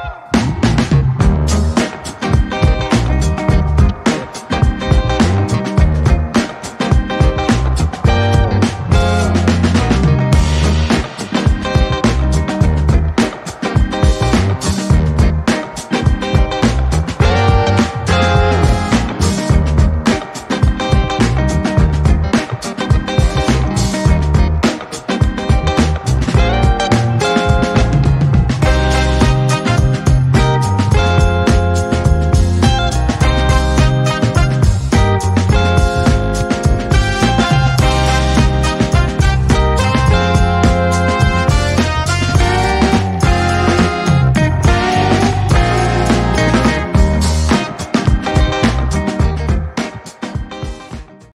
Woo!